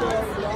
Thank you.